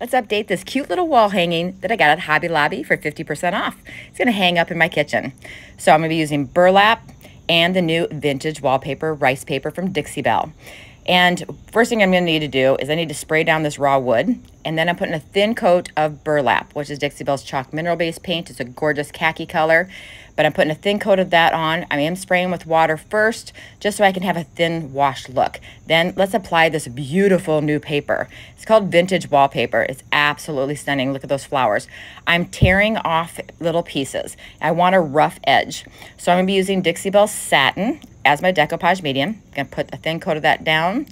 let's update this cute little wall hanging that I got at Hobby Lobby for 50% off. It's gonna hang up in my kitchen. So I'm gonna be using burlap and the new vintage wallpaper rice paper from Dixie Belle. And first thing I'm gonna need to do is I need to spray down this raw wood and then I'm putting a thin coat of burlap, which is Dixie Belle's chalk mineral based paint. It's a gorgeous khaki color, but I'm putting a thin coat of that on. I am spraying with water first, just so I can have a thin wash look. Then let's apply this beautiful new paper. It's called Vintage Wallpaper. It's absolutely stunning. Look at those flowers. I'm tearing off little pieces. I want a rough edge. So I'm gonna be using Dixie Belle Satin as my decoupage medium. I'm gonna put a thin coat of that down.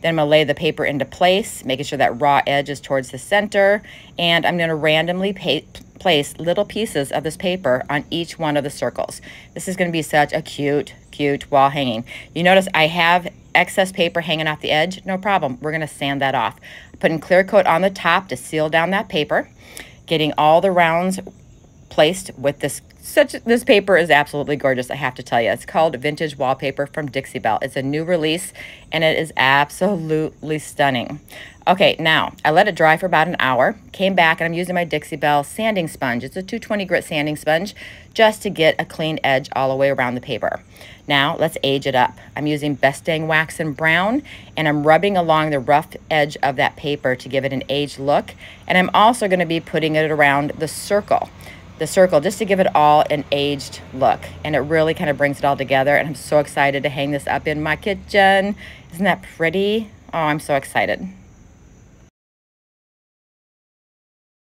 Then I'm gonna lay the paper into place, making sure that raw edge is towards the center. And I'm gonna randomly place little pieces of this paper on each one of the circles. This is gonna be such a cute, cute wall hanging. You notice I have excess paper hanging off the edge, no problem. We're gonna sand that off. Putting clear coat on the top to seal down that paper. Getting all the rounds placed with this such this paper is absolutely gorgeous i have to tell you it's called vintage wallpaper from dixie belle. It's a new release and it is absolutely stunning. Okay now i let it dry for about an hour came back and i'm using my dixie belle sanding sponge. It's a 220 grit sanding sponge just to get a clean edge all the way around the paper. Now let's age it up. I'm using best dang wax and brown and i'm rubbing along the rough edge of that paper to give it an aged look and i'm also going to be putting it around the circle the circle just to give it all an aged look. And it really kind of brings it all together. And I'm so excited to hang this up in my kitchen. Isn't that pretty? Oh, I'm so excited.